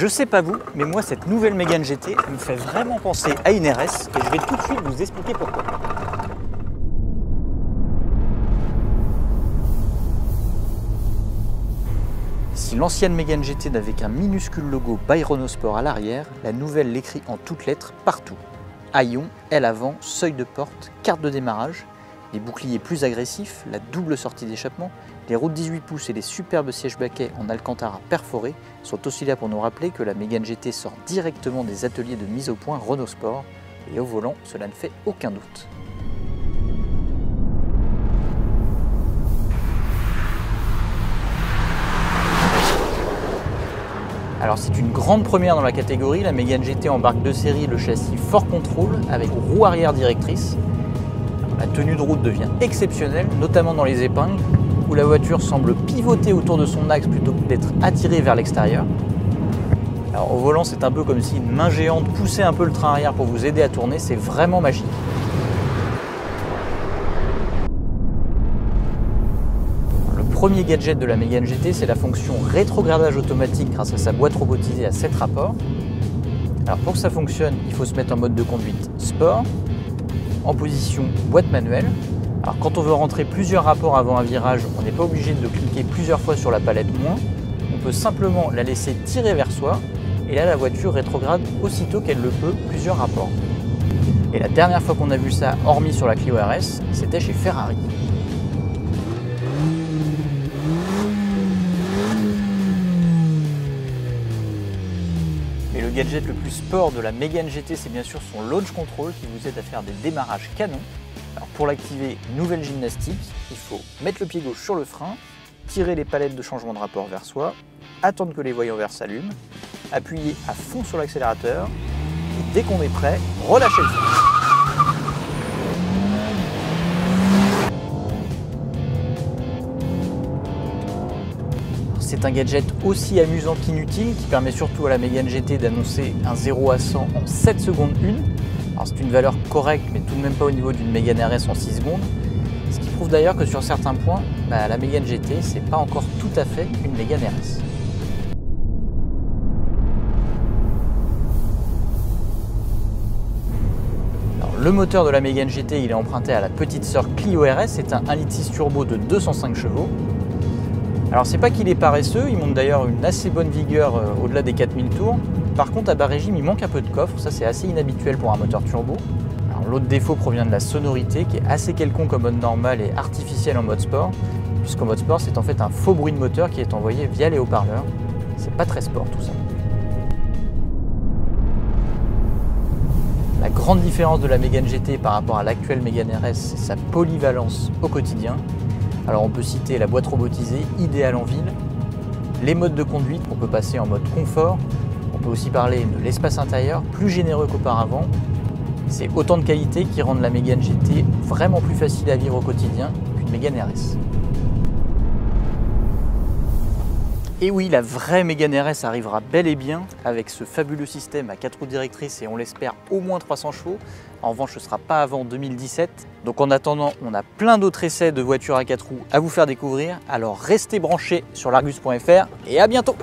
Je sais pas vous, mais moi cette nouvelle Mégane GT me fait vraiment penser à une RS et je vais tout de suite vous expliquer pourquoi. Si l'ancienne Mégane GT n'avait qu'un minuscule logo Byronosport à l'arrière, la nouvelle l'écrit en toutes lettres partout. Haillon, aile avant, seuil de porte, carte de démarrage, les boucliers plus agressifs, la double sortie d'échappement, les roues de 18 pouces et les superbes sièges baquets en alcantara perforés sont aussi là pour nous rappeler que la Mégane GT sort directement des ateliers de mise au point Renault Sport et au volant, cela ne fait aucun doute. Alors c'est une grande première dans la catégorie, la Mégane GT embarque de série le châssis Fort Control avec roue arrière directrice. Tenue de route devient exceptionnelle, notamment dans les épingles, où la voiture semble pivoter autour de son axe plutôt que d'être attirée vers l'extérieur. Alors au volant c'est un peu comme si une main géante poussait un peu le train arrière pour vous aider à tourner, c'est vraiment magique. premier gadget de la Mégane GT, c'est la fonction rétrogradage automatique grâce à sa boîte robotisée à 7 rapports. Alors pour que ça fonctionne, il faut se mettre en mode de conduite sport, en position boîte manuelle. Alors quand on veut rentrer plusieurs rapports avant un virage, on n'est pas obligé de cliquer plusieurs fois sur la palette moins. On peut simplement la laisser tirer vers soi et là la voiture rétrograde aussitôt qu'elle le peut plusieurs rapports. Et la dernière fois qu'on a vu ça, hormis sur la Clio RS, c'était chez Ferrari. Le gadget le plus sport de la Mégane GT, c'est bien sûr son launch control qui vous aide à faire des démarrages canons. Pour l'activer, nouvelle gymnastique, il faut mettre le pied gauche sur le frein, tirer les palettes de changement de rapport vers soi, attendre que les voyants verts s'allument, appuyer à fond sur l'accélérateur, et dès qu'on est prêt, relâcher le frein. C'est un gadget aussi amusant qu'inutile qui permet surtout à la Mégane GT d'annoncer un 0 à 100 en 7 secondes 1. c'est une valeur correcte mais tout de même pas au niveau d'une Mégane RS en 6 secondes. Ce qui prouve d'ailleurs que sur certains points, bah, la Mégane GT c'est pas encore tout à fait une Mégane RS. le moteur de la Mégane GT il est emprunté à la petite sœur Clio RS, c'est un 1.6 turbo de 205 chevaux alors c'est pas qu'il est paresseux, il monte d'ailleurs une assez bonne vigueur euh, au-delà des 4000 tours. Par contre à bas régime il manque un peu de coffre, ça c'est assez inhabituel pour un moteur turbo. L'autre défaut provient de la sonorité qui est assez quelconque en mode normal et artificielle en mode sport, puisqu'en mode sport c'est en fait un faux bruit de moteur qui est envoyé via les haut-parleurs. C'est pas très sport tout ça. La grande différence de la Mégane GT par rapport à l'actuelle Mégane RS, c'est sa polyvalence au quotidien. Alors on peut citer la boîte robotisée, idéale en ville, les modes de conduite, on peut passer en mode confort, on peut aussi parler de l'espace intérieur, plus généreux qu'auparavant. C'est autant de qualités qui rendent la Mégane GT vraiment plus facile à vivre au quotidien qu'une Mégane RS. Et oui, la vraie Mégane RS arrivera bel et bien avec ce fabuleux système à 4 roues directrices et on l'espère au moins 300 chevaux. En revanche, ce ne sera pas avant 2017. Donc en attendant, on a plein d'autres essais de voitures à 4 roues à vous faire découvrir. Alors restez branchés sur l'argus.fr et à bientôt